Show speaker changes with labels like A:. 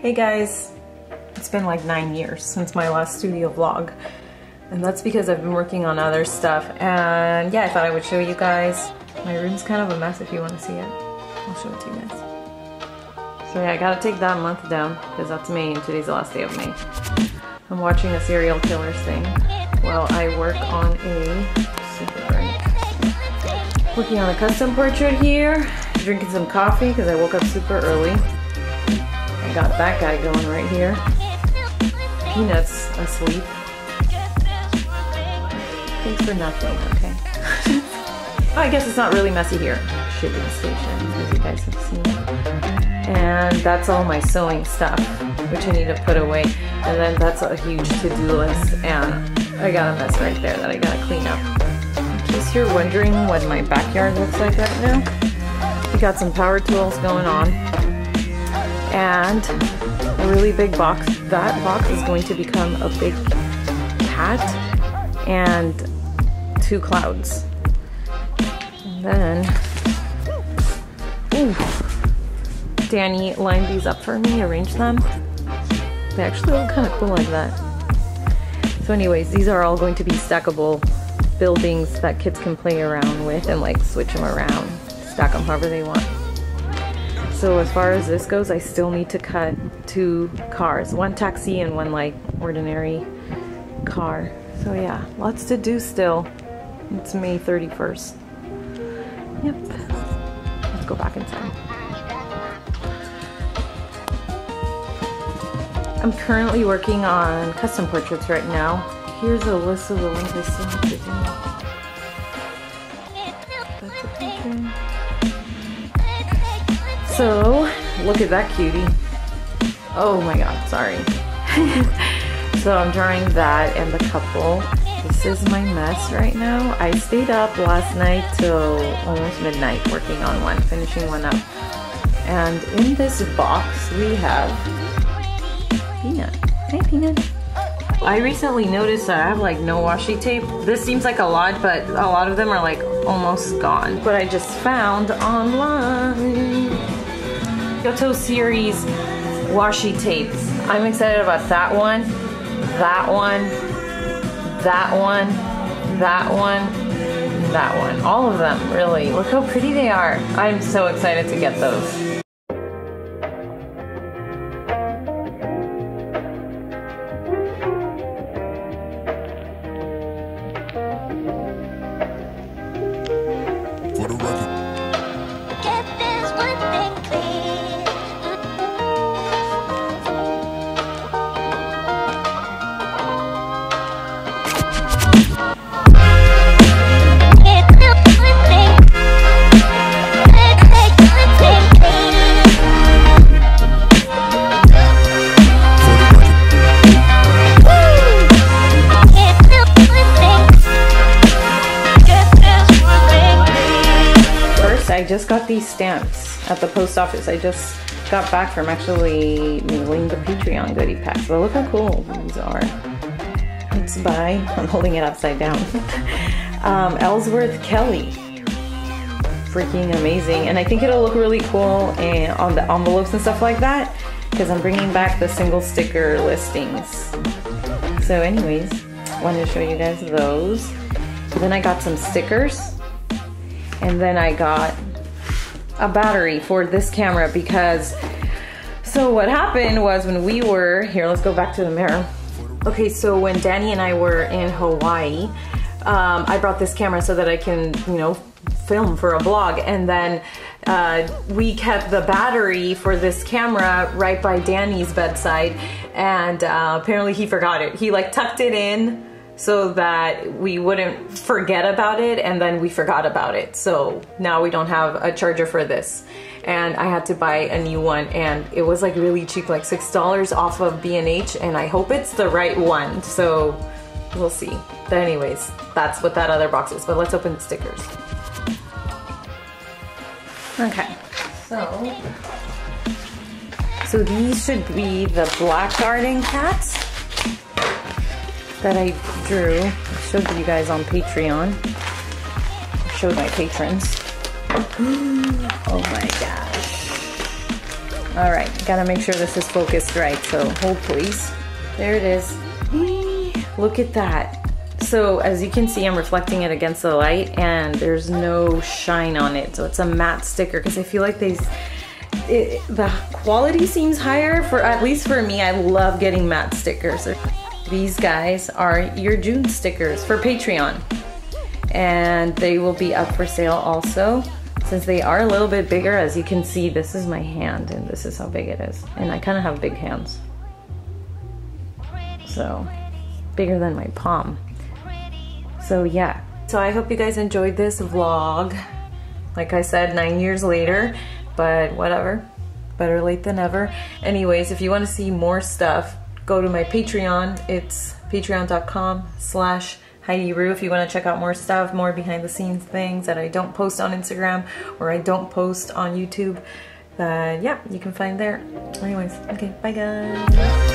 A: Hey guys, it's been like nine years since my last studio vlog. And that's because I've been working on other stuff. And yeah, I thought I would show you guys. My room's kind of a mess if you want to see it. I'll show it to you guys. So yeah, I gotta take that month down because that's May and today's the last day of May. I'm watching a serial killers thing while I work on a. Working on a custom portrait here, drinking some coffee because I woke up super early. Got that guy going right here. Peanuts asleep. Thanks for nothing, okay? Oh, I guess it's not really messy here. Shipping station, as you guys have seen. And that's all my sewing stuff, which I need to put away. And then that's a huge to-do list, and I got a mess right there that I gotta clean up. In case you're wondering what my backyard looks like right now, we got some power tools going on, and a really big box. That box is going to become a big cat and two clouds. And then, ooh, Danny lined these up for me, arranged them. They actually look kind of cool like that. So anyways, these are all going to be stackable buildings that kids can play around with and like switch them around, stack them however they want. So as far as this goes, I still need to cut two cars, one taxi and one like ordinary car. So yeah, lots to do still. It's May 31st. Yep. Let's go back inside. I'm currently working on custom portraits right now. Here's a list of the ones I still have to do. That's a picture. So, look at that cutie. Oh my god, sorry. so I'm drawing that and the couple. This is my mess right now. I stayed up last night till almost midnight working on one, finishing one up. And in this box we have Peanut. Hey Peanut. I recently noticed that I have like no washi tape. This seems like a lot, but a lot of them are like almost gone. But I just found online Kyoto series washi tapes. I'm excited about that one, that one, that one, that one, that one. All of them, really. Look how pretty they are. I'm so excited to get those. Just got these stamps at the post office. I just got back from actually mailing the Patreon goodie packs. But look how cool these are. It's by, I'm holding it upside down, um, Ellsworth Kelly. Freaking amazing. And I think it'll look really cool eh, on the envelopes and stuff like that because I'm bringing back the single sticker listings. So anyways, wanted to show you guys those. Then I got some stickers and then I got a battery for this camera because so what happened was when we were here let's go back to the mirror. Okay so when Danny and I were in Hawaii um, I brought this camera so that I can you know film for a vlog and then uh, we kept the battery for this camera right by Danny's bedside. And uh, apparently he forgot it. He like tucked it in so that we wouldn't forget about it and then we forgot about it. So now we don't have a charger for this. And I had to buy a new one and it was like really cheap, like $6 off of B&H and I hope it's the right one. So we'll see. But anyways, that's what that other box is. But let's open the stickers. Okay, so so these should be the black garden cats that I drew. Showed you guys on Patreon. Showed my patrons. oh my gosh. All right, gotta make sure this is focused right, so hold please. There it is. Look at that. So as you can see, I'm reflecting it against the light and there's no shine on it. So it's a matte sticker because I feel like these, it, the quality seems higher for, at least for me, I love getting matte stickers. These guys are your June stickers for Patreon. And they will be up for sale also since they are a little bit bigger. As you can see this is my hand and this is how big it is. And I kind of have big hands. So bigger than my palm. So yeah. So I hope you guys enjoyed this vlog. Like I said nine years later but whatever. Better late than ever. anyways if you want to see more stuff go to my Patreon it's patreon.com slash Heidi Roo if you want to check out more stuff, more behind the scenes things that I don't post on Instagram or I don't post on YouTube. But yeah, you can find there. Anyways, okay, bye guys.